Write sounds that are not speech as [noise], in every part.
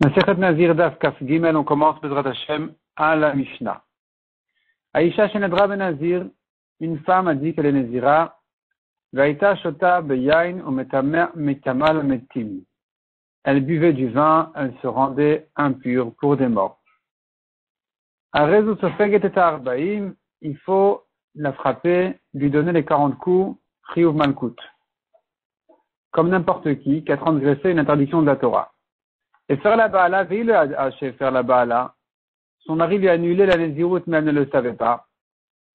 Nazir Daf Kaf Gimel, on commence Bezrat Hashem à la Mishnah. Aïcha Shenedra Ben Nazir, une femme a dit qu'elle est Nazira, Vaïta Shota Beyain ou Metamal Metim. Elle buvait du vin, elle se rendait impure pour des morts. À Rezu Sofeget et Arbaim, il faut la frapper, lui donner les 40 coups, Chiyuv Malkut. Comme n'importe qui qui a transgressé une interdiction de la Torah. Et faire la baala, veille le faire la baala. Son mari lui a annulé la nézirut, mais elle ne le savait pas.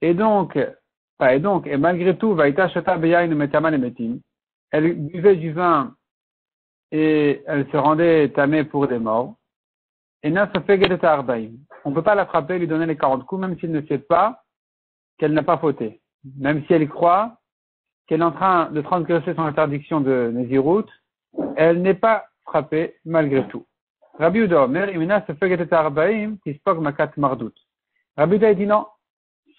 Et donc, et donc, et malgré tout, vaïta shata beyain metaman metim. Elle buvait du vin et elle se rendait tamée pour des morts. Et. On ne peut pas la frapper, lui donner les 40 coups, même s'il ne sait pas qu'elle n'a pas fauté. Même si elle croit qu'elle est en train de transgresser son interdiction de Nézirut, elle n'est pas malgré tout. Rabbi Uda Omer, Imina Tispog Makat Mardut. Rabbi Uda dit non,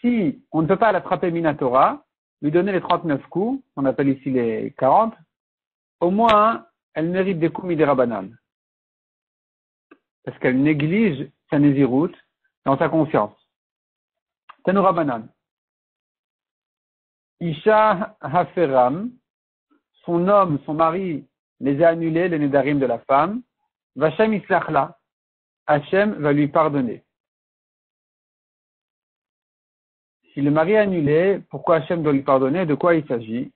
si on ne peut pas la frapper Minatora, lui donner les 39 coups, on appelle ici les 40, au moins elle mérite des coups midirabanan. Parce qu'elle néglige sa nésiroute dans sa conscience. Tanoura banan. Isha Haferam, son homme, son mari, les a annulés, les nédarim de la femme. Vachem Islachla. Hachem va lui pardonner. Si le mari est annulé, pourquoi Hachem doit lui pardonner? De quoi il s'agit?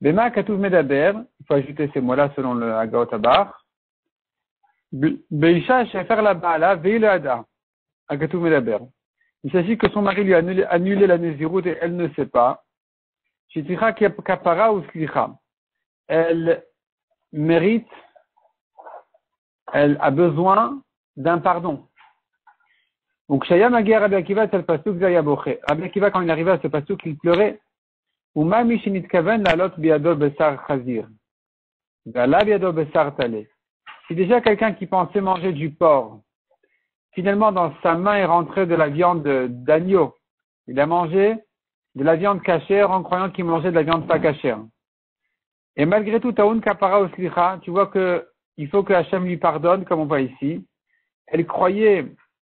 Bema Katuv Medaber, il faut ajouter ces mots-là selon le Agaot Abar. Beisha la Baala Veil Ada. Medaber. Il s'agit que son mari lui a annulé, la Nézirut et elle ne sait pas. Kapara ou Slicha. Elle mérite, elle a besoin d'un pardon. Donc, Shaya Magir Rabbi Akiva, c'est le pasuk Zayaboche. Rabbi Akiva, quand il arrivait à ce pasuk, il pleurait. Uma Mishinit Kaven, la lot biado besar chazir. Vala biado besar tale. C'est déjà quelqu'un qui pensait manger du porc. Finalement, dans sa main est rentrée de la viande d'agneau. Il a mangé de la viande cachère en croyant qu'il mangeait de la viande pas cachère. Et malgré tout, Taoun Kapara Oslicha, tu vois que il faut que Hachem lui pardonne, comme on voit ici. Elle croyait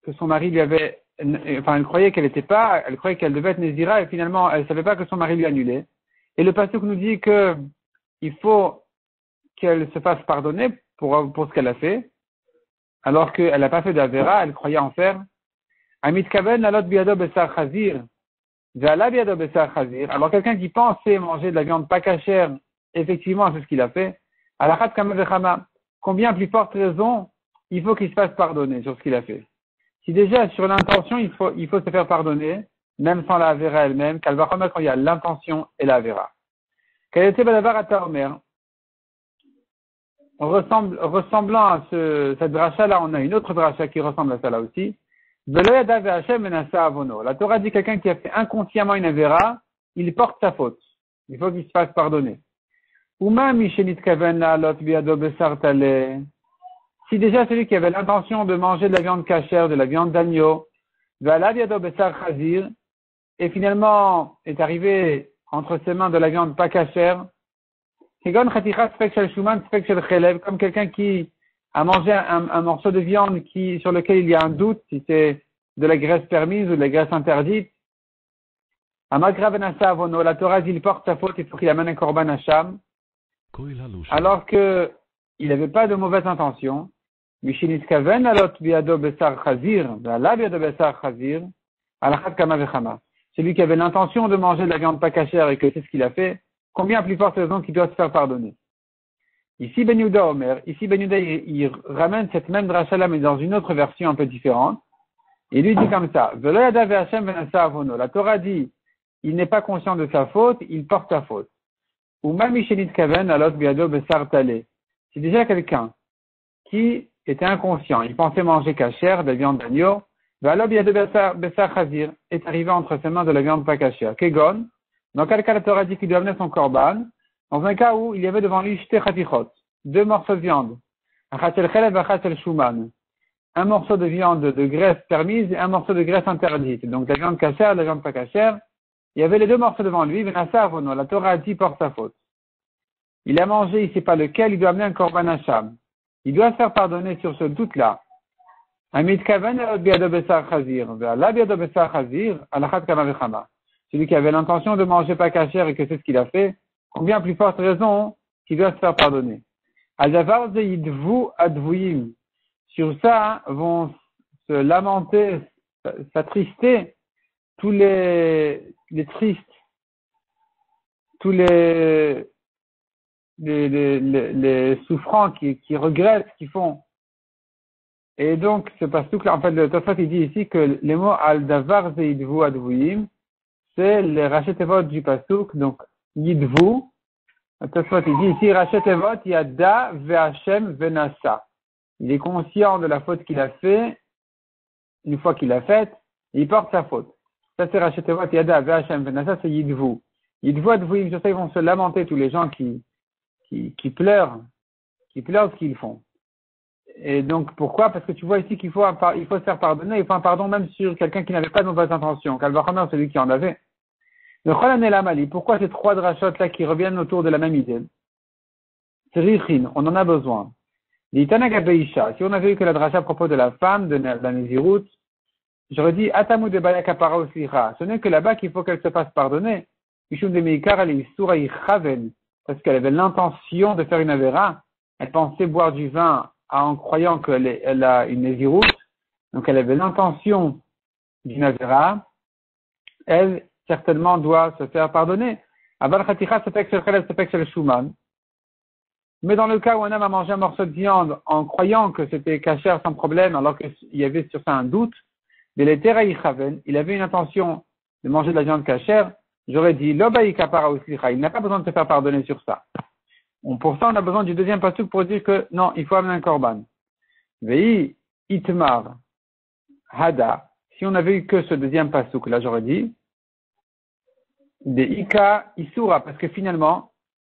que son mari lui avait, enfin, elle croyait qu'elle n'était pas, elle croyait qu'elle devait être Nézira, et finalement, elle ne savait pas que son mari lui annulait. Et le pasteur nous dit que il faut qu'elle se fasse pardonner pour, pour ce qu'elle a fait, alors qu'elle n'a pas fait d'Avera, elle croyait en faire. Amit Kaven, alot biado besar chazir, alors quelqu'un qui pensait manger de la viande pas cachère, effectivement, c'est ce qu'il a fait. Combien plus forte raison il faut qu'il se fasse pardonner sur ce qu'il a fait? Si déjà sur l'intention, il faut, il faut se faire pardonner, même sans la vera elle-même, qu'elle va remettre quand il y a l'intention et la vera. Ressemble, Ressemblant à ce, cette dracha-là, on a une autre dracha qui ressemble à ça là aussi. La Torah dit quelqu'un qui a fait inconsciemment une avéra, il porte sa faute. Il faut qu'il se fasse pardonner. Si déjà celui qui avait l'intention de manger de la viande cachère, de la viande d'agneau, et finalement est arrivé entre ses mains de la viande pas cachère, comme quelqu'un qui a mangé un, un, morceau de viande qui, sur lequel il y a un doute si c'est de la graisse permise ou de la graisse interdite. La Torah dit il porte sa faute, il faut qu'il amène un korban Hacham. Alors que il n'avait pas de mauvaise intention. Celui qui avait l'intention de manger de la viande pas cachère et que c'est ce qu'il a fait, combien plus forte raison qu'il doit se faire pardonner? Ici Ben Yuda Omer, ici Ben Yuda il, ramène cette même dracha mais dans une autre version un peu différente. Il lui dit comme ça, la Torah dit, il n'est pas conscient de sa faute, il porte sa faute. Ou C'est déjà quelqu'un qui était inconscient, il pensait manger cachère, de la viande d'agneau, est arrivé entre ses mains de la viande pas cachère. Kegon, dans quel cas la Torah dit qu'il doit amener son korban, dans un cas où il y avait devant lui deux morceaux de viande, un morceau de viande de graisse permise et un morceau de graisse interdite. Donc la viande cachère, la viande pas cachère. Il y avait les deux morceaux devant lui. La Torah a dit porte sa faute. il a mangé, il ne sait pas lequel, il doit amener un korban hacham. Il doit faire pardonner sur ce doute-là. Celui qui avait l'intention de manger pas cachère et que c'est ce qu'il a fait, combien plus forte raison qu'il doit se faire pardonner. Sur ça vont se lamenter, s'attrister tous les, les tristes, tous les, les, les, les, souffrants qui, qui regrettent ce qu'ils font. Et donc, ce passage-là, en fait, le Tofat, il dit ici que les mots al-davar zeidvu advuyim, c'est les rachetevot du pasuk, donc yidvu. Il dit ici yada ve'ashem venasa. Il est conscient de la faute qu'il a fait, une fois qu'il l'a faite, il porte sa faute. Ça, c'est rachetevot yada ve'ashem venasa, c'est yidvu. Yidvu advuyim, sur ça, ils vont se lamenter tous les gens qui, qui, qui pleurent, qui pleurent ce qu'ils font. Et donc, pourquoi? Parce que tu vois ici qu'il faut, il faut se faire pardonner, il faut un pardon même sur quelqu'un qui n'avait pas de mauvaises intentions. Calvachomer, celui qui en avait. Pourquoi ces trois drachotes là qui reviennent autour de la même idée? C'est Richin, on en a besoin. Si on avait eu que la dracha à propos de la femme, de la Nézirut, j'aurais dit Atamu de Ce n'est que là-bas qu'il faut qu'elle se fasse pardonner. Parce qu'elle avait l'intention de faire une avéra. Elle pensait boire du vin en croyant qu'elle elle a une Nézirut, donc elle avait l'intention d'une Avera, elle certainement doit se faire pardonner. Mais dans le cas où un homme a mangé un morceau de viande en croyant que c'était cachère sans problème, alors qu'il y avait sur ça un doute, il avait une intention de manger de la viande cachère, j'aurais dit, il n'a pas besoin de se faire pardonner sur ça. Pour ça, on a besoin du deuxième pasuk pour dire que non, il faut amener un korban. Vei itmar hada. Si on avait eu que ce deuxième pasuk, là j'aurais dit, de ika isura, parce que finalement,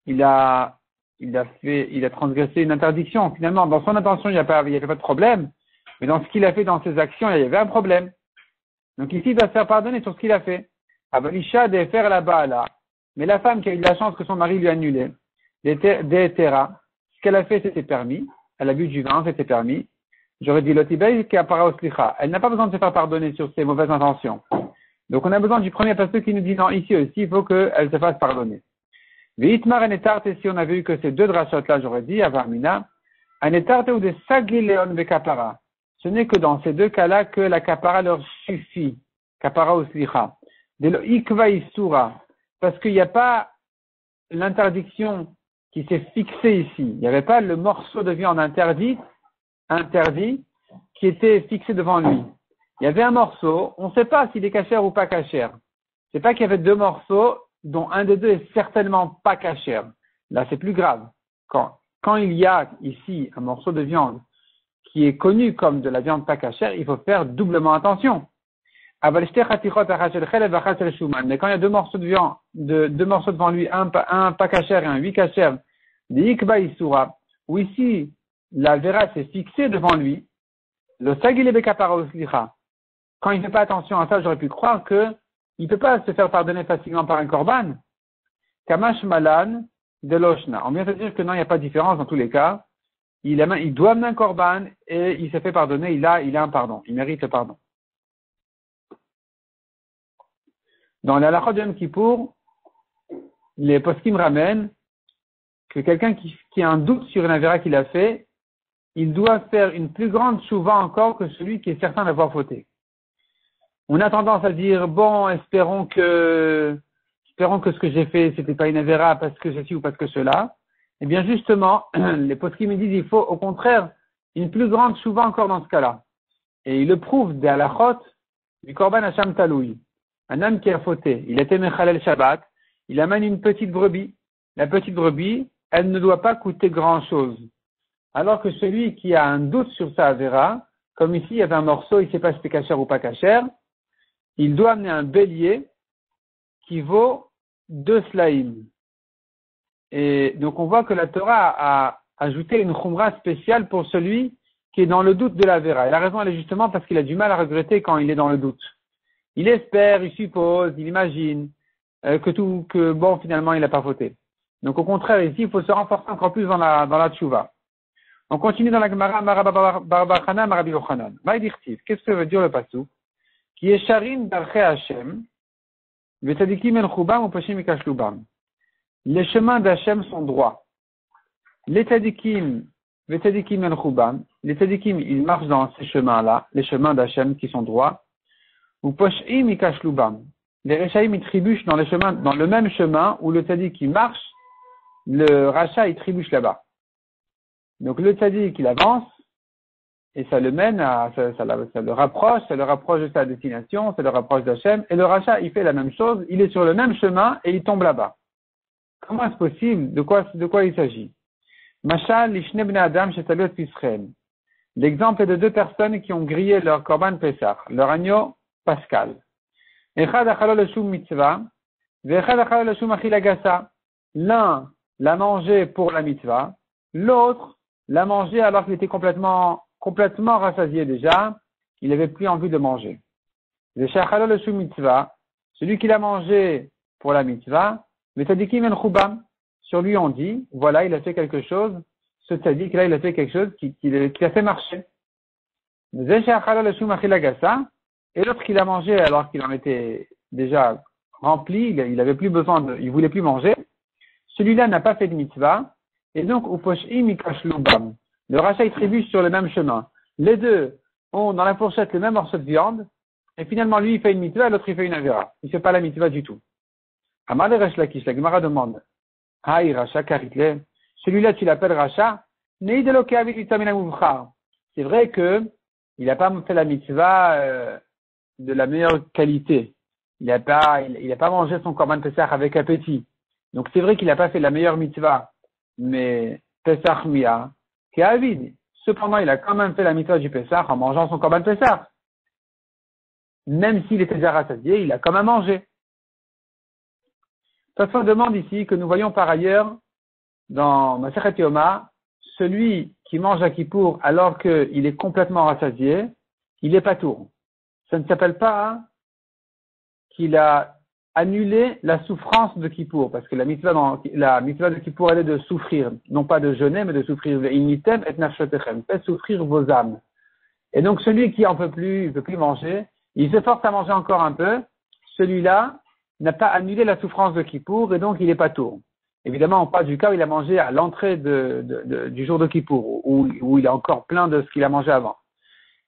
il a, il a fait, il a transgressé une interdiction. Finalement, dans son intention, il n'y avait, pas de problème, mais dans ce qu'il a fait dans ses actions, il y avait un problème. Donc ici, il doit se faire pardonner sur ce qu'il a fait. Abalisha de faire là-bas, là. Mais la femme qui a eu la chance que son mari lui a annulé. Ce qu'elle a fait, c'était permis. Elle a bu du vin, c'était permis. J'aurais dit l'otibay qui apparaît Elle n'a pas besoin de se faire pardonner sur ses mauvaises intentions. Donc on a besoin du premier pasteur qui nous dit non, ici aussi, il faut qu'elle se fasse pardonner. Vitmar etarte, si on avait eu que ces deux drachot là, j'aurais dit, Avarmina, etarte ou de sagileon kapara. Ce n'est que dans ces deux cas-là que la kapara leur suffit. Kapara ou slicha. De l'ikva isura. Parce qu'il n'y a pas l'interdiction qui s'est fixé ici. Il n'y avait pas le morceau de viande interdit, interdit, qui était fixé devant lui. Il y avait un morceau, on ne sait pas s'il est cachère ou pas cachère. C'est pas qu'il y avait deux morceaux dont un des deux est certainement pas cachère. Là, c'est plus grave. Quand, il y a ici un morceau de viande qui est connu comme de la viande pas cachère, il faut faire doublement attention. Mais quand il y a deux morceaux de viande, de, deux morceaux devant lui, un, pas cachère et un huit cachère, où ici, la vera s'est fixée devant lui, le quand il ne fait pas attention à ça, j'aurais pu croire que il ne peut pas se faire pardonner facilement par un korban. Kamash malan de loshna. On vient de dire que non, il n'y a pas de différence dans tous les cas. Il, il doit amener un korban et il s'est fait pardonner, il a, il a un pardon, il mérite le pardon. Dans la halakha de Kippour, les poskim ramènent que quelqu'un qui, qui, a un doute sur une avéra qu'il a fait, il doit faire une plus grande chouva encore que celui qui est certain d'avoir fauté. On a tendance à dire, bon, espérons que, espérons que ce que j'ai fait, c'était pas une avéra parce que ceci ou parce que cela. Eh bien, justement, [clears throat] les poskim me disent, il faut au contraire une plus grande chouva encore dans ce cas-là. Et il le prouve des halachot du korban Hacham Taloui un homme qui a fauté, il était Mechalel Shabbat, il amène une petite brebis. La petite brebis, elle ne doit pas coûter grand-chose. Alors que celui qui a un doute sur sa Avera, comme ici il y avait un morceau, il ne sait pas si c'est cachère ou pas cachère, il doit amener un bélier qui vaut deux slaïm. Et donc on voit que la Torah a ajouté une khumra spéciale pour celui qui est dans le doute de la Vera. Et la raison, elle est justement parce qu'il a du mal à regretter quand il est dans le doute. Il espère, il suppose, il imagine euh, que tout, que bon, finalement, il n'a pas fauté. Donc au contraire, ici, il faut se renforcer encore plus dans la, dans la tchouva. On continue dans la Gemara, Marabachana, Marabi. Qu'est-ce que veut dire le pasou Qui est Sharin Darche Hashem, Vetadikim El Chubam ou Pashim Ikashlubam. Les chemins d'Hachem sont droits. Les Tadikim, Vetadikim El Chubam, les Tadikim, ils marchent dans ces chemins-là, les chemins d'Hachem qui sont droits, ou Pashim Ikashlubam. Les Rechaim, ils trébuchent dans, les chemins, dans le même chemin où le Tzadik, marche, le rachat, il trébuche là-bas. Donc le Tzadik, il avance, et ça le mène à, ça, ça, le rapproche, ça le rapproche de sa destination, ça le rapproche d'Hachem, et le rachat, il fait la même chose, il est sur le même chemin et il tombe là-bas. Comment est-ce possible? De quoi, il s'agit? Machal, Adam, L'exemple est de deux personnes qui ont grillé leur korban Pessah, leur agneau pascal. L'un l'a mangé pour la mitzvah, l'autre l'a mangé alors qu'il était complètement, complètement rassasié déjà, il n'avait plus envie de manger. Celui qui l'a mangé pour la mitzvah, sur lui on dit, voilà, il a fait quelque chose, ce tzaddik là, il a fait quelque chose qui, qui, qui a fait marcher. Et l'autre qui l'a mangé alors qu'il en était déjà rempli, il n'avait plus besoin de, il voulait plus manger, celui-là n'a pas fait de mitzvah, et donc, le rachat il trébuche sur le même chemin. Les deux ont dans la fourchette le même morceau de viande, et finalement, lui, il fait une mitzvah, l'autre, il fait une avera. Il ne fait pas la mitzvah du tout. Amar Lakish, la Gemara demande, Haï, Racha, Karitle, celui-là, tu l'appelles Racha, C'est vrai que il n'a pas fait la mitzvah euh, de la meilleure qualité. Il n'a pas, il, il pas mangé son korban Pesach avec appétit. Donc c'est vrai qu'il n'a pas fait la meilleure mitzvah, mais Pesach Mia, avide. Cependant, il a quand même fait la mitzvah du Pesach en mangeant son korban Pesach. Même s'il était déjà rassasié, il a quand même mangé. Se demande ici que nous voyons par ailleurs dans Masechet Yoma, celui qui mange à Kippour alors qu'il est complètement rassasié, il est pas tour ça ne s'appelle pas qu'il a annulé la souffrance de Kippour, parce que la mitzvah, la mitzvah de Kippour, elle est de souffrir, non pas de jeûner, mais de souffrir. Initem et faites souffrir vos âmes. Et donc celui qui en peut plus, il peut plus manger, il se force à manger encore un peu, celui-là n'a pas annulé la souffrance de Kippour et donc il n'est pas tour. Évidemment, on parle du cas où il a mangé à l'entrée du jour de Kippour, où, où il est encore plein de ce qu'il a mangé avant.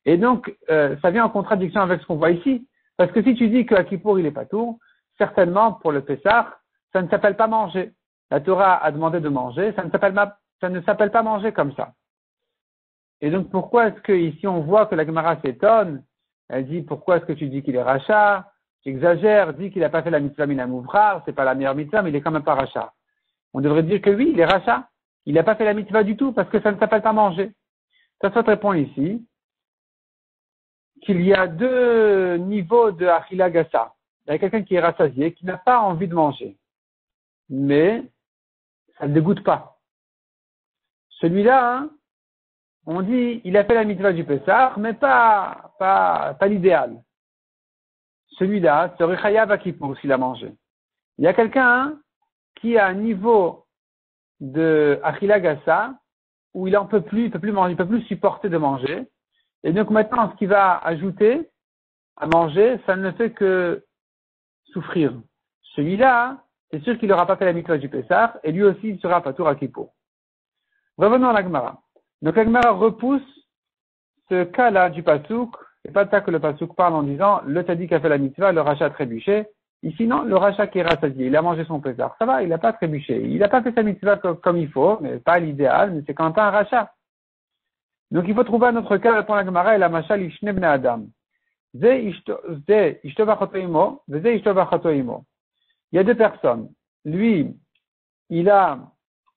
Et donc, euh, ça vient en contradiction avec ce qu'on voit ici. Parce que si tu dis qu'à Kippour, il est pas tour, certainement, pour le Pessah, ça ne s'appelle pas manger. La Torah a demandé de manger, ça ne s'appelle, ça ne s'appelle pas manger comme ça. Et donc, pourquoi est-ce que ici on voit que la Gemara s'étonne? Elle dit, pourquoi est-ce que tu dis qu'il est rachat? J'exagère, dit qu'il n'a pas fait la mitzvah ce c'est pas la meilleure mitzvah, mais il est quand même pas rachat. On devrait dire que oui, il est rachat. Il n'a pas fait la mitzvah du tout parce que ça ne s'appelle pas manger. Ça soit répond ici qu'il y a deux niveaux de Achila Gassa. Il y a quelqu'un qui est rassasié, qui n'a pas envie de manger. Mais ça ne dégoûte pas. Celui-là, hein, on dit, il a fait la mitzvah du Pessah, mais pas, pas, pas l'idéal. Celui-là serait Chayav à s'il a mangé. Il y a quelqu'un hein, qui a un niveau de Achila Gassa où il en peut plus, il peut plus manger, il peut plus supporter de manger. Et donc maintenant, ce qu'il va ajouter à manger, ça ne fait que souffrir. Celui-là, c'est sûr qu'il n'aura pas fait la mitzvah du Pessah, et lui aussi, il sera pas tour à Kippo. Revenons à l'Agmara. Donc l'Agmara repousse ce cas-là du Pasouk, c'est pas de ça que le Pasouk parle en disant, le Tzadik a fait la mitzvah, le rachat a trébuché. Ici, non, le rachat qui est rassasié, il a mangé son Pessah. Ça va, il n'a pas trébuché. Il n'a pas fait sa mitzvah comme, il faut, mais pas l'idéal, mais c'est quand même un rachat. Donc il faut trouver un autre cas pour la Gemara et la Machal Adam. Il y a deux personnes. Lui, il a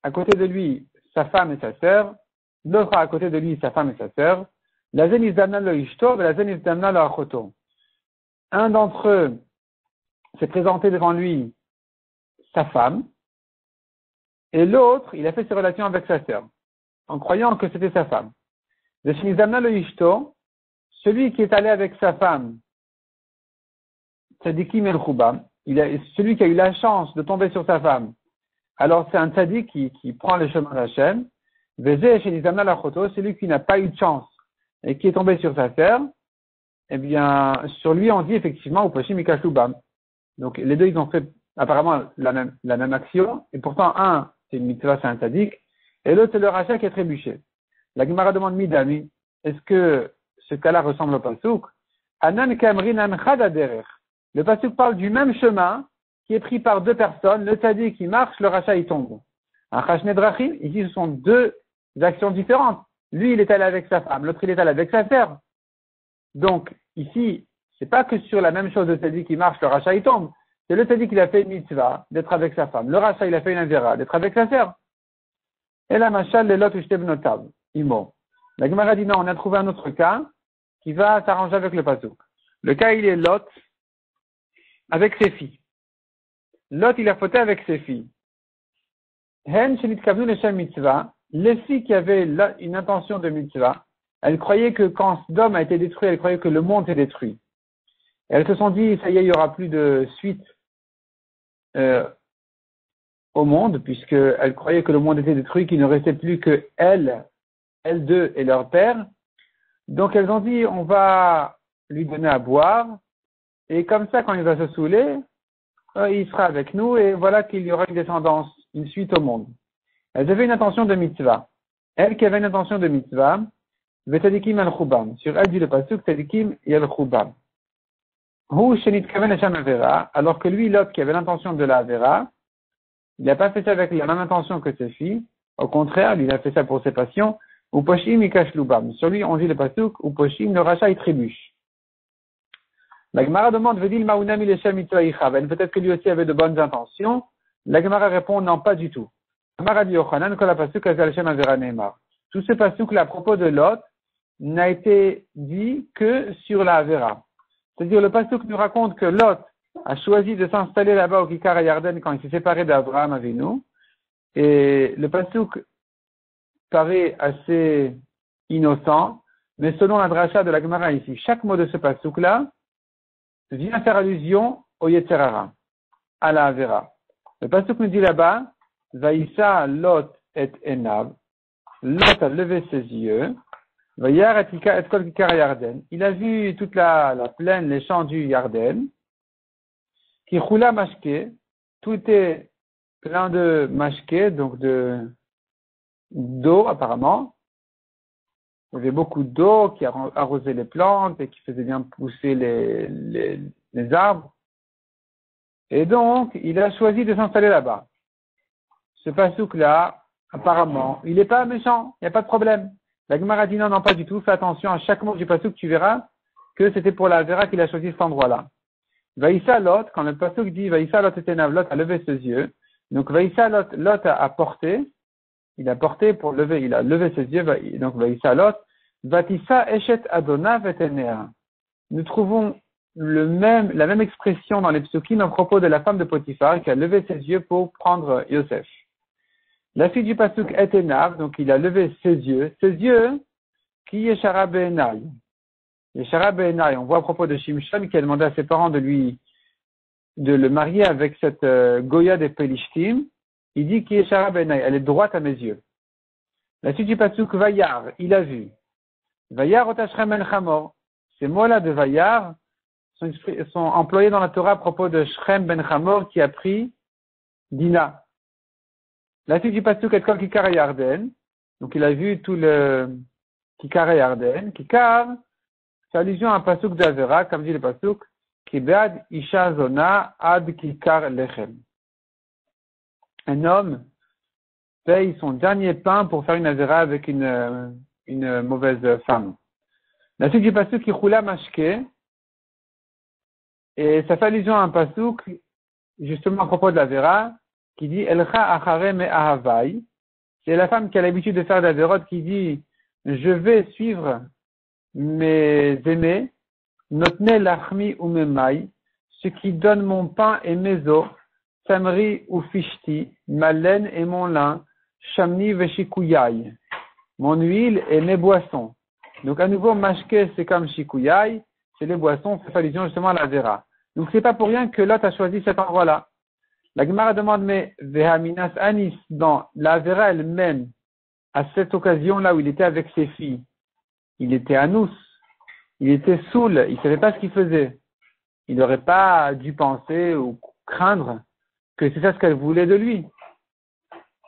à côté de lui sa femme et sa sœur. L'autre a à côté de lui sa femme et sa sœur. La lo lo. Un d'entre eux s'est présenté devant lui sa femme. Et l'autre, il a fait ses relations avec sa sœur. En croyant que c'était sa femme celui qui est allé avec sa femme, Tzadikim el il a, celui qui a eu la chance de tomber sur sa femme, alors c'est un tzaddik qui, prend le chemin d'Hachem. Celui qui n'a pas eu de chance et qui est tombé sur sa terre, eh bien, sur lui, on dit effectivement, ou Pashim Donc, les deux, ils ont fait apparemment la même, action, et pourtant, un, c'est une mitzvah, c'est un tzaddik, et l'autre, c'est le rachat qui est trébuché. La Gemara demande Midami, est-ce que ce cas-là ressemble au Pasuk? Anan Kamrinan Le Pasuk parle du même chemin qui est pris par deux personnes, le tzaddik qui marche, le rachat il tombe. Un Drachim, ici ce sont deux actions différentes. Lui, il est allé avec sa femme, l'autre, il est allé avec sa sœur. Donc, ici, c'est pas que sur la même chose, le tzaddik qui marche, le rachat il tombe. C'est le tzaddik qui a fait une mitzvah, d'être avec sa femme. Le rachat, il a fait une avera, d'être avec sa sœur. Et la machal, les lot, notable. Imo. La Gemara dit non, on a trouvé un autre cas qui va s'arranger avec le pasouk. Le cas, il est Lot avec ses filles. Lot, il a fauté avec ses filles. Hen mitzvah, les filles qui avaient une intention de mitzvah, elles croyaient que quand Sodome a été détruit, elles croyaient que le monde est détruit. elles se sont dit, ça y est, il n'y aura plus de suite euh, au monde, puisqu'elles croyaient que le monde était détruit, qu'il ne restait plus que elles, elles deux et leur père. Donc elles ont dit, on va lui donner à boire, et comme ça, quand il va se saouler, euh, il sera avec nous, et voilà qu'il y aura une descendance, une suite au monde. Elles avaient une intention de mitzvah. Elle qui avait une intention de mitzvah, Vetadikim al khubam. Sur elle dit le pasuk, Tadikim yal khubam. Alors que lui, l'autre qui avait l'intention de la Avera, il n'a pas fait ça avec la même intention que ses filles. Au contraire, il a fait ça pour ses passions. Ou poshim lubam. Sur lui, on dit le pasuk, ou poshim, le rachat, il. La Gemara demande, veut dire Peut-être que lui aussi avait de bonnes intentions. La Gemara répond, non, pas du tout. Tout ce pasuk là à propos de Lot n'a été dit que sur la Avera. C'est-à-dire le pasuk nous raconte que Lot a choisi de s'installer là-bas au Kikar Yarden quand il s'est séparé d'Abraham avec nous. Et le pasuk paraît assez innocent, mais selon la dracha de la Gemara ici, chaque mot de ce pasuk-là vient faire allusion au Yetzerara, à la Avera. Le pasuk nous dit là-bas, Vaïssa Lot et Enav. Lot a levé ses yeux. Il a vu toute la, la plaine, les champs du Yarden. Qui roula mashke. Tout est plein de mashke, donc de, d'eau apparemment. Il y avait beaucoup d'eau qui arrosait les plantes et qui faisait bien pousser les, les, les arbres. Et donc, il a choisi de s'installer là-bas ce pasouk-là, apparemment, il n'est pas méchant, il n'y a pas de problème. La Gemara dit non, non, pas du tout, fais attention à chaque mot du pasouk, tu verras que c'était pour la Vera qu'il a choisi cet endroit-là. Vaïssa Lot, quand le pasouk dit Vaïssa Lot et Lot a levé ses yeux, donc Vaïssa Lot, Lot a porté, il a porté pour lever, il a levé ses yeux, donc Vaïssa Lot, Vatissa Eshet Adona Vetenea. Nous trouvons le même, la même expression dans les psukim à propos de la femme de Potiphar qui a levé ses yeux pour prendre Yosef. La fille du Pasuk est Enav, donc il a levé ses yeux. Ses yeux, qui est Shara Be'enai. Shara on voit à propos de Shimshon qui a demandé à ses parents de lui, de le marier avec cette euh, Goya des Pelishtim. Il dit qui est elle est droite à mes yeux. La suite du Pasuk Vayar, il a vu. Vayar Otashchem El Chamor. Ces mots-là de Vayar sont, employés dans la Torah à propos de Shrem Ben Chamor qui a pris Dina. La suite du pasuk est comme Kikar Yarden. Donc il a vu tout le Kikar Yarden. Kikar, c'est allusion à un pasuk d'Avera, comme dit le pasuk, Kibad Isha Zona Ad Kikar Lechem. Un homme paye son dernier pain pour faire une Avera avec une, une mauvaise femme. La suite du pasuk roula mashke, et ça fait allusion à un pasuk, justement à propos de la qui dit Elcha achare me ahavai. C'est la femme qui a l'habitude de faire d'avérote qui dit Je vais suivre mes aimés, notne lachmi ou memai, ce qui donne mon pain et mes os, samri ou fishti, ma laine et mon lin, shamni veshikuyai, mon huile et mes boissons. Donc à nouveau, mashke c'est comme shikuyai, c'est les boissons, c'est allusion justement à la vera. Donc c'est pas pour rien que Lot a choisi cet endroit-là. La Gemara demande, mais Vehaminas Anis, dans la Vera elle-même, à cette occasion-là où il était avec ses filles, il était anous, il était saoul, il savait pas ce qu'il faisait. Il n'aurait pas dû penser ou craindre que c'est ça ce qu'elle voulait de lui.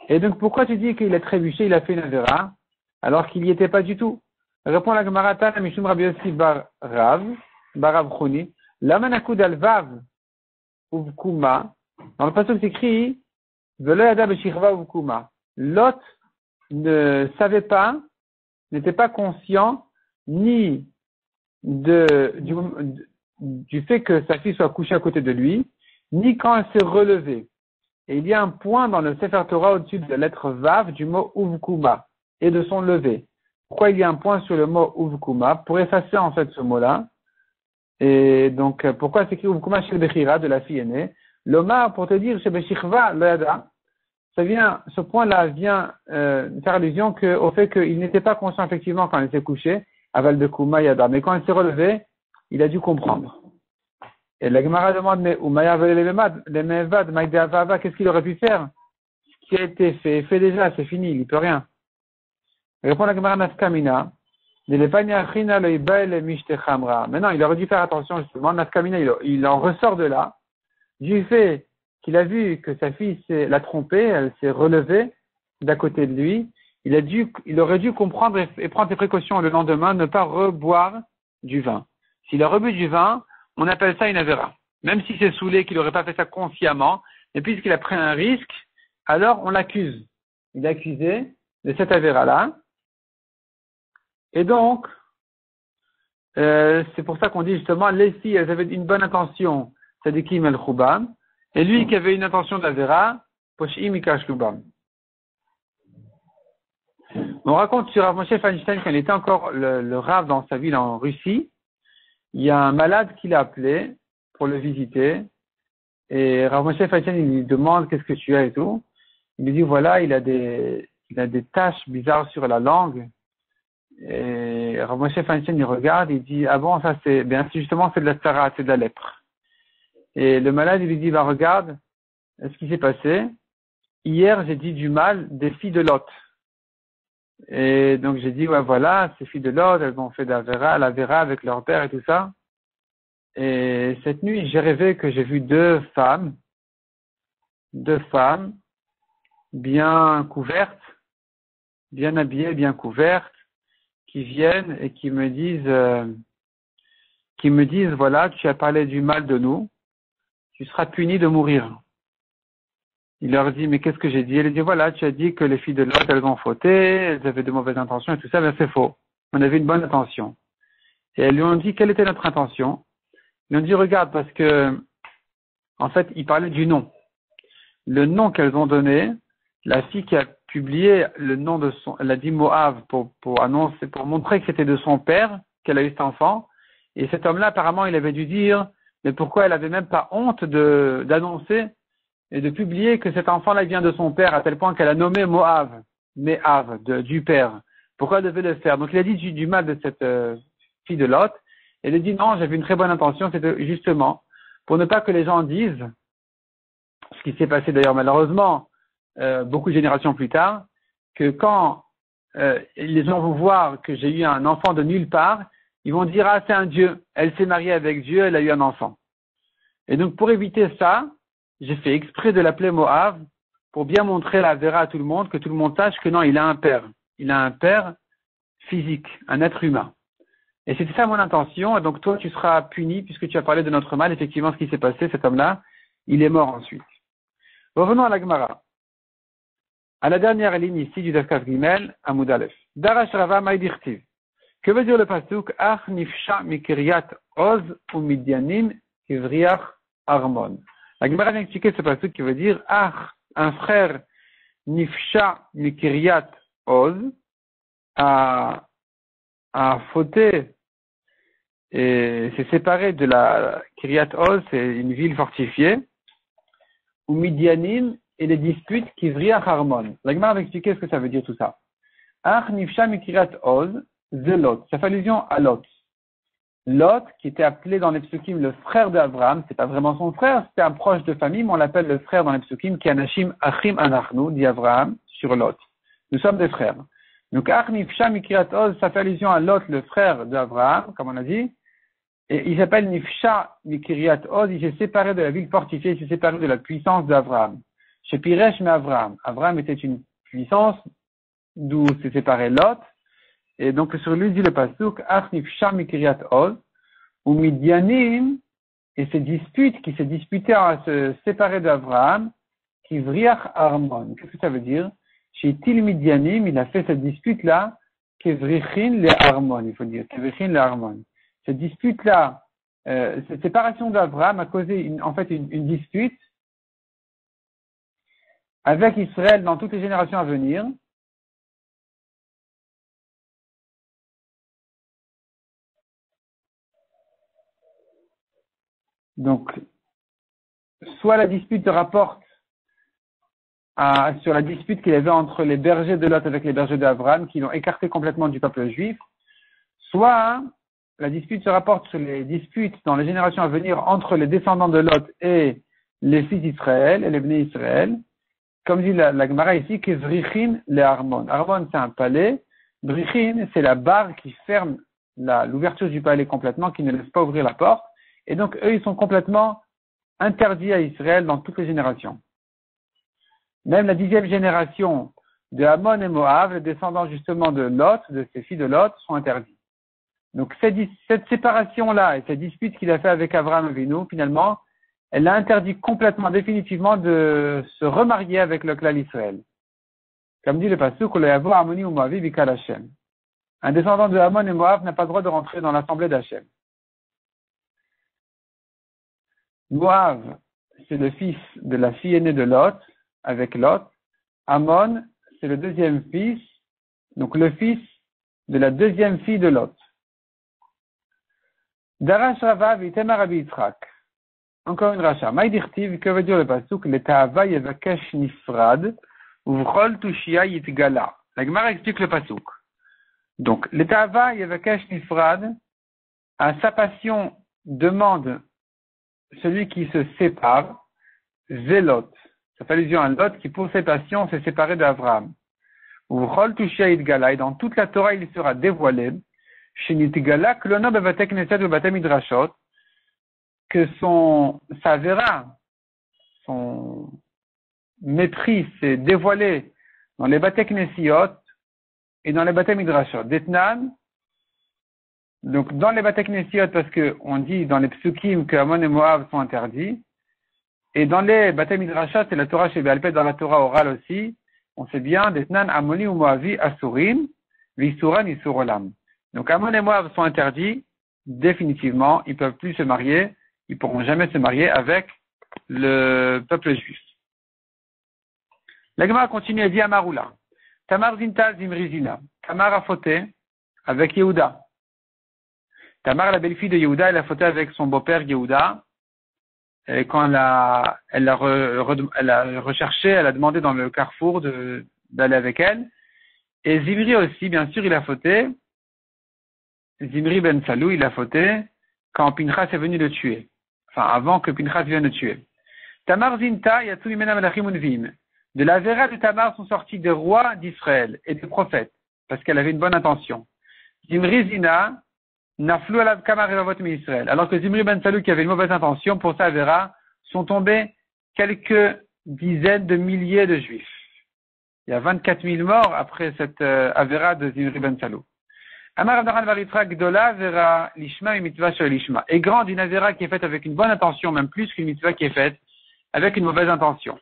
Et donc, pourquoi tu dis qu'il est trébuché, il a fait une Avera, alors qu'il n'y était pas du tout? Répond la Gemara Mishum Rabbi Yossi Bar Rav, Bar Rav Chuni, Lamanakud Alvav, Uvkuma, dans le passage écrit, Velo Yada Beshirva Uvkuma. Lot ne savait pas, n'était pas conscient, ni de, du fait que sa fille soit couchée à côté de lui, ni quand elle s'est relevée. Et il y a un point dans le Sefer Torah au-dessus de la lettre Vav du mot Uvkuma et de son lever. Pourquoi il y a un point sur le mot Uvkuma Pour effacer en fait ce mot-là. Et donc, pourquoi c'est écrit Uvkuma Bechira de la fille aînée L'Omar, pour te dire, chez Bechirva, ça vient, ce point-là vient euh, faire allusion que, au fait qu'il n'était pas conscient effectivement quand il s'est couché, Aval de Kuma Yada. Mais quand il s'est relevé, il a dû comprendre. Et la Gemara demande, mais qu'est-ce qu'il aurait pu faire? Ce qui a été fait, fait déjà, c'est fini, il ne peut rien. Répond la Gemara Naskamina. Maintenant, il aurait dû faire attention justement. Naskamina, il en ressort de là, du fait qu'il a vu que sa fille l'a trompé, elle s'est relevée d'à côté de lui. Il, a dû, il aurait dû comprendre et prendre ses précautions le lendemain, ne pas reboire du vin. S'il a rebu du vin, on appelle ça une avéra. Même si c'est saoulé, qu'il n'aurait pas fait ça consciemment, et puisqu'il a pris un risque, alors on l'accuse. Il est accusé de cette avéra-là. Et donc, euh, c'est pour ça qu'on dit justement, les filles, elles avaient une bonne intention, c'est de Kim el et lui qui avait une intention d'Avera, Poshim Ikashlubam. On raconte sur Rav Moshe Feinstein quand était encore le, le Rav dans sa ville en Russie, il y a un malade qui l'a appelé pour le visiter. Et Rav Moshe il lui demande qu'est-ce que tu as et tout. Il lui dit voilà, il a des, il a des taches bizarres sur la langue. Et Rav Moshe il regarde, il dit ah bon, ça c'est, bien justement c'est de la stara, c'est de la lèpre. Et le malade, il lui dit bah regarde, ce qui s'est passé? Hier, j'ai dit du mal des filles de Lot. Et donc j'ai dit, ouais, voilà, ces filles de l'ordre, elles ont fait la vera, la vera avec leur père et tout ça. Et cette nuit, j'ai rêvé que j'ai vu deux femmes, deux femmes, bien couvertes, bien habillées, bien couvertes, qui viennent et qui me disent, euh, qui me disent, voilà, tu as parlé du mal de nous, tu seras puni de mourir. Il leur dit, mais qu'est-ce que j'ai dit? Elle dit, voilà, tu as dit que les filles de l'autre, elles ont fauté, elles avaient de mauvaises intentions et tout ça, mais c'est faux. On avait une bonne intention. Et elles lui ont dit, quelle était notre intention? Ils lui ont dit, regarde, parce que, en fait, ils parlaient du nom. Le nom qu'elles ont donné, la fille qui a publié le nom de son, elle a dit Moab pour, pour annoncer, pour montrer que c'était de son père qu'elle a eu cet enfant. Et cet homme-là, apparemment, il avait dû dire, mais pourquoi elle avait même pas honte de, d'annoncer et de publier que cet enfant-là vient de son père à tel point qu'elle a nommé Moab, Me'av, du père. Pourquoi elle devait le faire? Donc il a dit du, mal de cette euh, fille de Lot. Il a dit non, j'avais une très bonne intention, c'était justement pour ne pas que les gens disent, ce qui s'est passé d'ailleurs malheureusement euh, beaucoup de générations plus tard, que quand euh, les gens vont voir que j'ai eu un enfant de nulle part, ils vont dire ah c'est un Dieu, elle s'est mariée avec Dieu, elle a eu un enfant. Et donc pour éviter ça, j'ai fait exprès de l'appeler Moab pour bien montrer la vera à tout le monde, que tout le monde sache que non, il a un père. Il a un père physique, un être humain. Et c'était ça mon intention, et donc toi tu seras puni puisque tu as parlé de notre mal. Effectivement, ce qui s'est passé, cet homme-là, il est mort ensuite. Revenons à la Gemara. À la dernière ligne ici du Dafkaf Gimel, à Moudalef. Darash Rava Maïdirtiv. Que veut dire le pasuk? Ach nifsha oz ou armon. La Gemara vient expliquer ce passage qui veut dire Ah, un frère Nifsha Mikiriat Oz a, a fauté et s'est séparé de la Kiryat Oz, c'est une ville fortifiée, ou Midianim et les disputes vrient Harmon. La Gemara va expliquer ce que ça veut dire tout ça. Ah, Nifsha Mikiriat Oz, Zelot. Ça fait allusion à Lot. Lot, qui était appelé dans les psukim le frère d'Abraham, c'est pas vraiment son frère, c'était un proche de famille, mais on l'appelle le frère dans les psukim, qui est Anashim Achim Anachnu, dit Abraham, sur Lot. Nous sommes des frères. Donc, Nifsha Mikriat Oz, ça fait allusion à Lot, le frère d'Abraham, comme on a dit. Et il s'appelle Nifsha Mikriat Oz, il s'est séparé de la ville fortifiée, il s'est séparé de la puissance d'Abraham. Chez Piresh, mais Abraham. Abraham était une puissance, d'où s'est séparé Lot. Et donc, sur lui dit le pasuk, Nifsha Mikriat Oz, ou Midianim, et ces disputes qui s'est disputé à se séparer d'Abraham, qui vriach Armon. Qu'est-ce que ça veut dire? Chez Til Midianim, il a fait cette dispute-là, Kevrichin le Armon, il faut dire, Kevrichin le Armon. Cette dispute-là, euh, cette séparation d'Abraham a causé une, en fait une, dispute avec Israël dans toutes les générations à venir. Donc, soit la dispute se rapporte sur la dispute qu'il y avait entre les bergers de Lot avec les bergers d'Abraham, qui l'ont écarté complètement du peuple juif, soit la dispute se rapporte sur les disputes dans les générations à venir entre les descendants de Lot et les fils d'Israël, et les bénis d'Israël, comme dit la, la Gemara ici, que Vrichin le Armon. Armon, c'est un palais. Vrichin, c'est la barre qui ferme l'ouverture du palais complètement, qui ne laisse pas ouvrir la porte. Et donc, eux, ils sont complètement interdits à Israël dans toutes les générations. Même la dixième génération de Amon et Moab, les descendants justement de Lot, de ces filles de Lot, sont interdits. Donc cette, séparation-là et cette dispute qu'il a fait avec Abraham Avinu, finalement, elle l'a interdit complètement, définitivement de se remarier avec le clan Israël. Comme dit le pasuk, un descendant de Amon et Moab n'a pas le droit de rentrer dans l'assemblée d'Hachem. Moab, c'est le fils de la fille aînée de Lot, avec Lot. Amon, c'est le deuxième fils, donc le fils de la deuxième fille de Lot. Darash Rava Vitema Rabbi. Encore une racha. Maïdirtiv, que veut dire le pasuk? Le ta'ava yevakesh nifrad, uvchol tushia yitgala. La Gemara explique le pasuk. Donc, le ta'ava yevakesh nifrad, à sa passion, demande celui qui se sépare, Zélot. Ça fait allusion à Lot qui, pour ses passions, s'est séparé d'Abraham. Tushia yitgala. Et dans toute la Torah, il sera dévoilé que son, sa vera, son mépris s'est dévoilé dans les Bate Knesiot et dans les Bate Midrashot. Detnan, donc dans les Bate Knesiot, parce qu'on dit dans les Psukim que Amon et Moab sont interdits, et dans les Bate Midrashot, c'est la Torah chez Béalpet, dans la Torah orale aussi, on sait bien, Detnan, Amoni ou Moavi, Asurim, Visuran, Isurolam. Donc Amon et Moab sont interdits définitivement. Ils ne peuvent plus se marier. Ils ne pourront jamais se marier avec le peuple juif. La continue et dit à Maroula. Tamar zinta zimrizina. Tamar a fauté avec Yehuda. Tamar, la belle-fille de Yehuda, elle a fauté avec son beau-père Yehuda. Quand elle a, elle, elle a recherché, elle a demandé dans le carrefour d'aller avec elle. Et Zimri aussi, bien sûr, il a fauté Zimri ben Salou, il a fauté quand Pinchas est venu le tuer. Enfin, avant que Pinchas vienne le tuer. Tamar Zinta. De la Vera de Tamar sont sortis des rois d'Israël et des prophètes, parce qu'elle avait une bonne intention. Zimri Zina, Alors que Zimri ben Salou, qui avait une mauvaise intention, pour sa Vera, sont tombés quelques dizaines de milliers de juifs. Il y a 24 000 morts après cette euh, Avera de Zimri ben Salou. Et grande une avera qui est faite avec une bonne intention, même plus qu'une mitzvah qui est faite avec une mauvaise intention.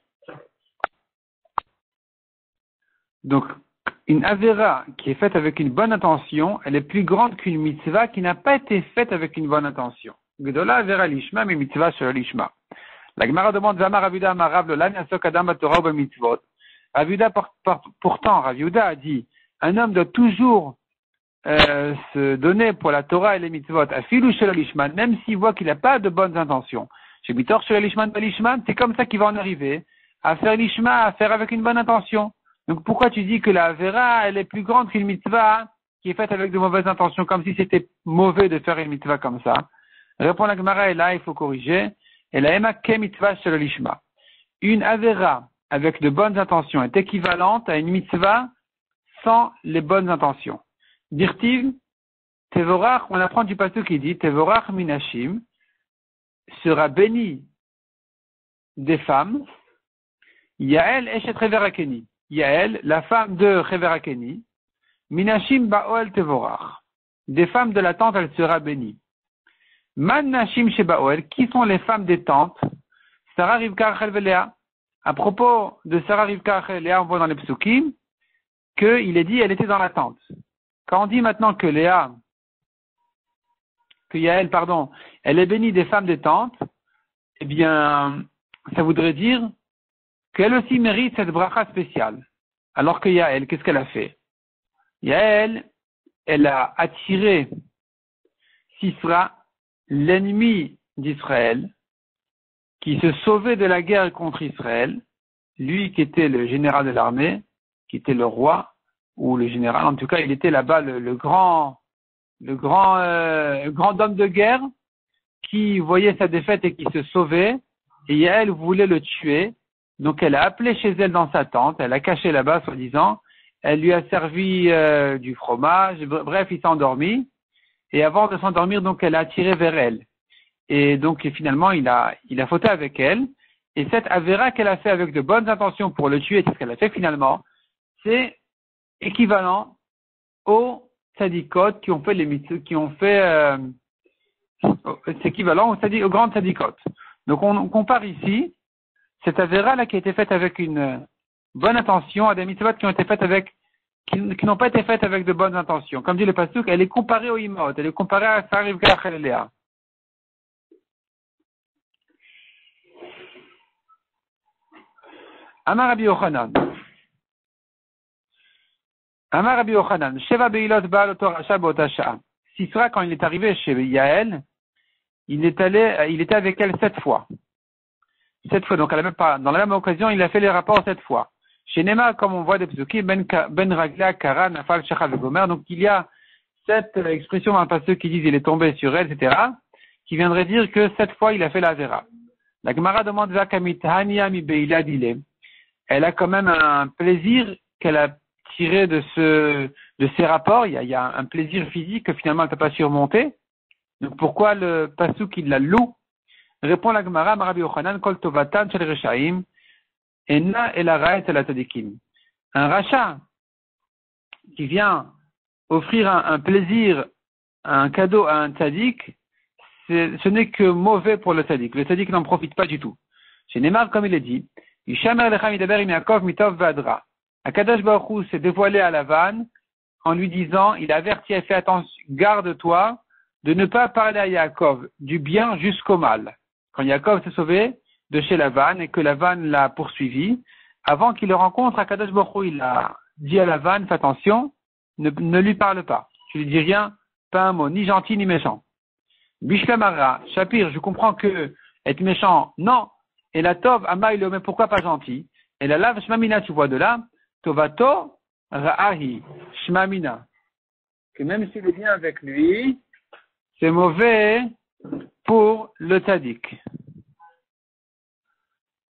Donc, une avera qui est faite avec une bonne intention, elle est plus grande qu'une mitzvah qui n'a pas été faite avec une bonne intention. Gdola avera lishma, mais mitzvah sur. La Gemara demande Zamar Ravuda Amarav Lolan Yasok Adam Torah mitzvot. Ravuda, pourtant, Ravuda a dit, un homme doit toujours euh, se donner pour la Torah et les mitzvot shel lishman, même s'il voit qu'il n'a pas de bonnes intentions. Chez lishman lishman, c'est comme ça qu'il va en arriver à faire lishma, à faire avec une bonne intention. Donc pourquoi tu dis que la vera, elle est plus grande qu'une mitzvah qui est faite avec de mauvaises intentions, comme si c'était mauvais de faire une mitzvah comme ça? Répond la Gemara, et là, il faut corriger. Et la ema ke mitzvah shel lishma. Une avera avec de bonnes intentions est équivalente à une mitzvah sans les bonnes intentions. Dirtiv, Tevorach, on apprend du pasteur qui dit, Tevorach minashim sera béni des femmes, Yael Eshet Reverakeni. Yael, la femme de Reverakeni, Minashim Baoel Tevorach. Des femmes de la tente, elle sera bénie. Man Nashim Shebaoel, qui sont les femmes des tentes? Sarah Rivka Rachel À propos de Sarah Rivka Rachel on voit dans les psukim qu'il est dit elle était dans la tente. Quand on dit maintenant que Léa, que Yael, pardon, elle est bénie des femmes des tentes, eh bien, ça voudrait dire qu'elle aussi mérite cette bracha spéciale. Alors que Yael, qu'est-ce qu'elle a fait? Yael, elle a attiré Sisra, l'ennemi d'Israël, qui se sauvait de la guerre contre Israël, lui qui était le général de l'armée, qui était le roi, ou le général, en tout cas, il était là-bas le, grand, le grand, euh, grand homme de guerre, qui voyait sa défaite et qui se sauvait, et Yael voulait le tuer, donc elle a appelé chez elle dans sa tente, elle a caché là-bas, soi-disant, elle lui a servi euh, du fromage, bref, il s'est endormi, et avant de s'endormir, donc elle a attiré vers elle. Et donc finalement, il a, il a fauté avec elle, et cette avéra qu'elle a fait avec de bonnes intentions pour le tuer, c'est ce qu'elle a fait finalement, c'est équivalent aux tzadikot qui ont fait les qui ont fait, euh, c'est équivalent aux, aux grandes. Donc on, compare ici cette avéra là qui a été faite avec une bonne intention à des mitzvot qui ont été faites avec qui, n'ont pas été faites avec de bonnes intentions. Comme dit le pasuk, elle est comparée au imot, elle est comparée à Sarif Léa. Amar Rabbi Yochanan. Amar Rabbi Yochanan. Sheva Beilot Baal Rasha Botasha. Sisra, quand il est arrivé chez Yael, il est allé, il était avec elle sept fois. Sept fois, donc à la même, dans la même occasion, il a fait les rapports sept fois. Chez Nema, comme on voit des psukim, ben, ben Ragla, Kara, Nafal, Shechal, Gomer, donc il y a cette expression dans le qui disent il est tombé sur elle, etc., qui viendrait dire que sept fois il a fait la vera. La Gemara demande Elle a quand même un plaisir qu'elle a tiré de ce, de ces rapports. Il y a, il y a un plaisir physique que finalement elle ne peut pas surmonter. Donc pourquoi le pasuk il la loue Répond la Gemara, Marabi Yochanan, Kol Tovatan Shel Reshaim, Enna El El Atadikim. Un rachat qui vient offrir un, plaisir, un cadeau à un tzadik, ce n'est que mauvais pour le tzadik. Le tzadik n'en profite pas du tout. Chez Neymar, comme il est dit, Ishamer Lechem Idaber Imiakov Mitov Vadra. Akadash Baruch s'est dévoilé à la vanne en lui disant, il avertit et fait attention, garde-toi de ne pas parler à Yaakov du bien jusqu'au mal. Quand Yaakov s'est sauvé de chez Lavan et que Lavan l'a poursuivi, avant qu'il le rencontre, Akadosh Baruch il a dit à Lavan, fais attention, ne, ne, lui parle pas. Tu lui dis rien, pas un mot, ni gentil ni méchant. Bishlamara, Shapir, je comprends que être méchant, non. Et la Tov, Amaïlo, mais pourquoi pas gentil? Et la lave Shmamina, tu vois de là, Tovato, Ra'ahi, Shmamina. Que même s'il est bien avec lui, c'est mauvais pour le tzaddik.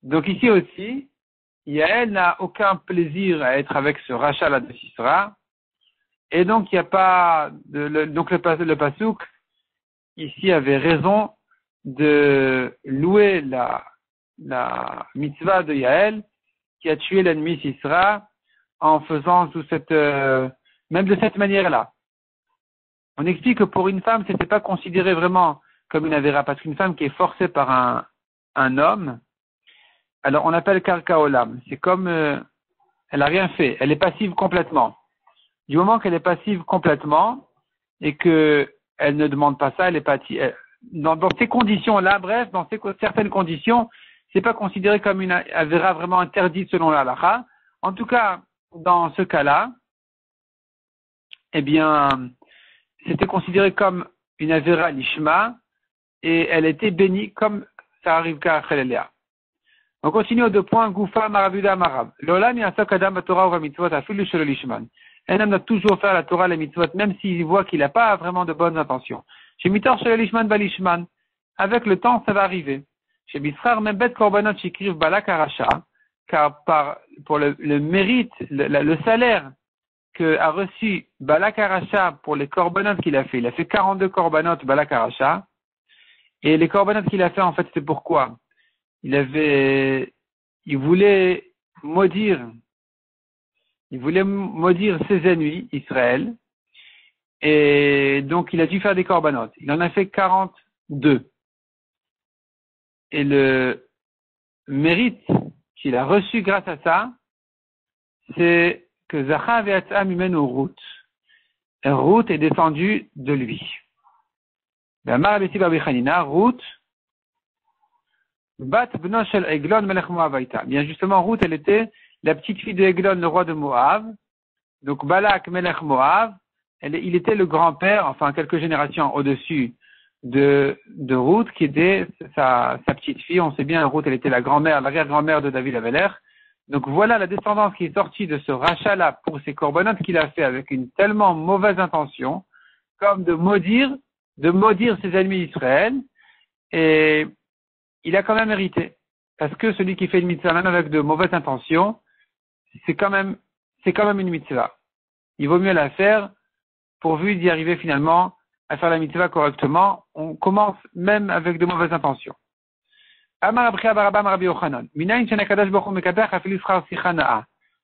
Donc ici aussi, Yael n'a aucun plaisir à être avec ce rachat là de Sisra, et donc il n'y a pas de, donc le, le pasouk ici avait raison de louer la, la mitzvah de Yael qui a tué l'ennemi Sisra en faisant sous cette euh, même de cette manière-là. On explique que pour une femme, ce n'était pas considéré vraiment comme une avéra, parce qu'une femme qui est forcée par un, un homme, alors on appelle karkaolam. C'est comme euh, elle n'a rien fait, elle est passive complètement. Du moment qu'elle est passive complètement et que elle ne demande pas ça, elle est pas dans, dans, ces conditions-là, bref, dans ces, certaines conditions, c'est pas considéré comme une avéra vraiment interdite selon la halakha. En tout cas, dans ce cas-là, eh bien, c'était considéré comme une Avera Lishma et elle était bénie comme arrive qu'à On continue aux deux points, Goufa Marabuda Marab. L'Olam Yasok Adam Torah ou Mitzvot Afilu Lishman. Un homme doit toujours faire la Torah, les mitzvot, même s'il voit qu'il n'a pas vraiment de bonnes intentions. Chez Mitor, chez Lishman Balishman, avec le temps, ça va arriver. Chez Bisrar, même Bet Korbanot, Shikriv Balak Aracha, car par, pour le, mérite, le, salaire que a reçu Balak Aracha pour les korbanot qu'il a fait, il a fait 42 korbanot Balak et les korbanot qu'il a fait, en fait, c'était pourquoi? Il avait, il voulait maudire il voulait maudire ses ennemis, Israël, et donc il a dû faire des corbanotes. Il en a fait 42. Et le mérite qu'il a reçu grâce à ça, c'est que aux routes. Route est descendu de lui. Bien justement, Ruth, elle était la petite fille de Eglon, le roi de Moab. Donc Balak, Melech Moab, il était le grand-père, enfin quelques générations au-dessus de, Ruth, qui était sa, petite fille. On sait bien, Ruth, elle était la grand-mère, l'arrière-grand-mère de David Abeler. Donc voilà la descendance qui est sortie de ce rachat-là pour ces corbanotes qu'il a fait avec une tellement mauvaise intention, comme de maudire, de maudire ses ennemis d'Israël. Et il a quand même hérité. Parce que celui qui fait une mitzvah même avec de mauvaises intentions, c'est quand même, c'est quand même une mitzvah. Il vaut mieux la faire pourvu d'y arriver finalement à faire la mitzvah correctement. On commence même avec de mauvaises intentions.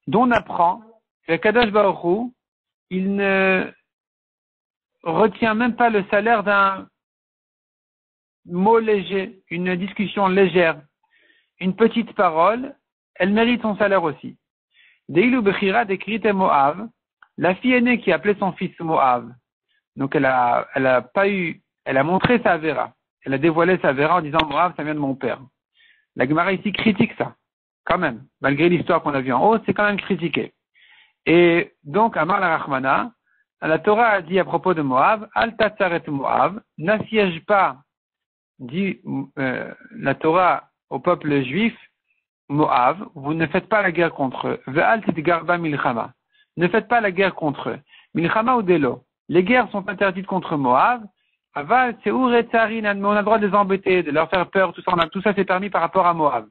Dont on apprend que Kadosh Baruch il ne retient même pas le salaire d'un mot léger, une discussion légère, une petite parole, elle mérite son salaire aussi. Deilu Bechira décrit Moav, la fille aînée qui appelait son fils Moav. Donc elle a, elle a pas eu, elle a montré sa vera. Elle a dévoilé sa vera en disant Moav, ça vient de mon père. La Gemara ici critique ça, quand même. Malgré l'histoire qu'on a vue en haut, c'est quand même critiqué. Et donc, Amar la Rahmana, la Torah a dit à propos de Moab, Al Tatzaret Moab, n'assiège pas, dit euh, la Torah au peuple juif, Moab, vous ne faites pas la guerre contre eux. milchama. Ne faites pas la guerre contre eux. Milchama ou delo. Les guerres sont interdites contre Moab. Aval, c'est mais on a le droit de les embêter, de leur faire peur, tout ça, tout ça c'est permis par rapport à Moab.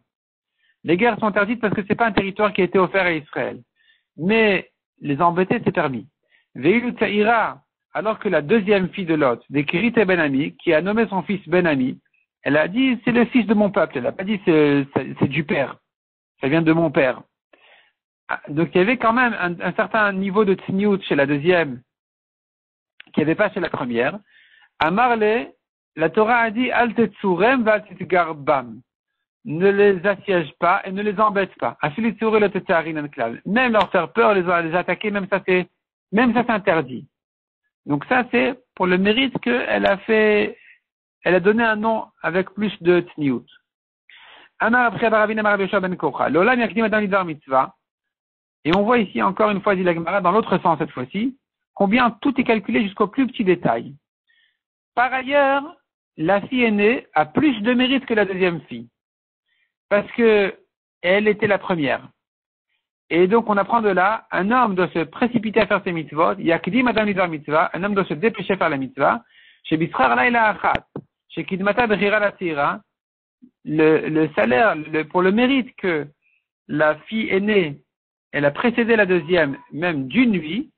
Les guerres sont interdites parce que c'est pas un territoire qui a été offert à Israël. Mais les embêter, c'est permis. Veilu alors que la deuxième fille de Lot, des Ben Benami, qui a nommé son fils Benami, elle a dit c'est le fils de mon peuple, elle n'a pas dit c'est du père ça vient de mon père. Ah, donc il y avait quand même un, certain niveau de tsniout chez la deuxième, qu'il n'y avait pas chez la première. À Marley, la Torah a dit Al garbam. Ne les assiège pas et ne les embête pas. Même leur faire peur, les attaquer, même ça c'est, même ça c'est interdit. Donc ça c'est pour le mérite qu'elle a fait, elle a donné un nom avec plus de tsniout. Ben Et on voit ici encore une fois, dans l'autre sens cette fois-ci, combien tout est calculé jusqu'au plus petit détail. Par ailleurs, la fille aînée a plus de mérite que la deuxième fille. Parce que elle était la première. Et donc, on apprend de là, un homme doit se précipiter à faire ses mitzvot, yakdi madame lidar mitzvah, un homme doit se dépêcher à faire la mitzvah, chez Bisrar laïla achat, chez Kidmata bechira la tira, le, salaire, pour le mérite que la fille aînée, elle a précédé la deuxième, même d'une nuit,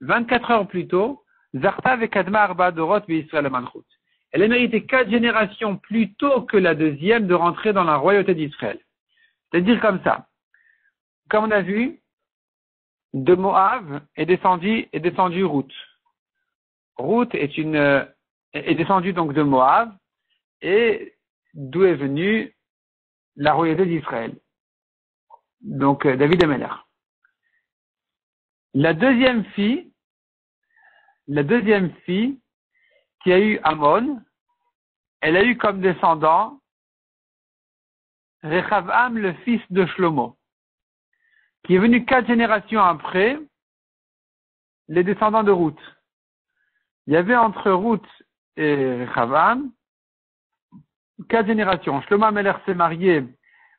24 heures plus tôt, Zarta Kadma Arba Dorot Israël Manchut. Elle a mérité quatre générations plus tôt que la deuxième de rentrer dans la royauté d'Israël. C'est-à-dire comme ça. Comme on a vu, de Moab est descendu, est descendu Ruth. Ruth est une, est descendu donc de Moab et d'où est venue la royauté d'Israël. Donc euh, David Ameller. La deuxième fille, la deuxième fille qui a eu Amon, elle a eu comme descendant Rechavam, le fils de Shlomo, qui est venu quatre générations après les descendants de Ruth. Il y avait entre Ruth et Rechavam quatre générations. Shlomo Ameler s'est marié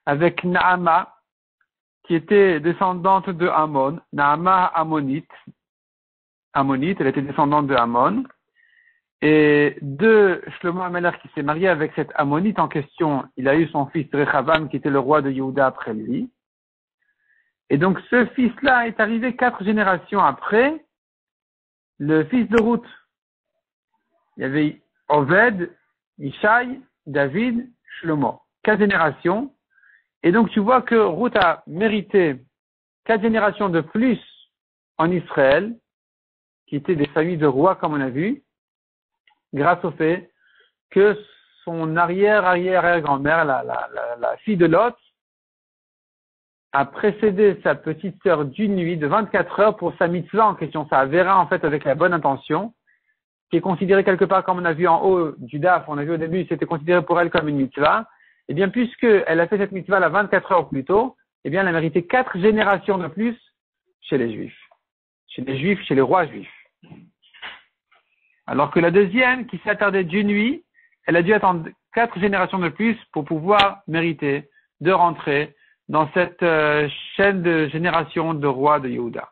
avec Naama, qui était descendante de Amon, Naama Ammonite. Ammonite, elle était descendante de Amon. Et de Shlomo Ameler qui s'est marié avec cette Ammonite en question, il a eu son fils Rechavam qui était le roi de Yehuda après lui. Et donc ce fils-là est arrivé quatre générations après le fils de Ruth. Il y avait Oved, Ishai, David, Shlomo. Quatre générations. Et donc tu vois que Ruth a mérité quatre générations de plus en Israël, qui étaient des familles de rois comme on a vu, grâce au fait que son la, la, la, fille de Lot, a précédé sa petite sœur d'une nuit de 24 heures pour sa mitzvah en question. Ça verra en fait avec la bonne intention, qui est considérée quelque part comme on a vu en haut du DAF, on a vu au début, c'était considéré pour elle comme une mitzvah. Eh bien, puisqu'elle a fait cette mitzvah la 24 heures plus tôt, eh bien, elle a mérité quatre générations de plus chez les juifs. Chez les juifs, chez les rois juifs. Alors que la deuxième, qui s'est attardée d'une nuit, elle a dû attendre quatre générations de plus pour pouvoir mériter de rentrer dans cette euh, chaîne de générations de rois de Yehuda.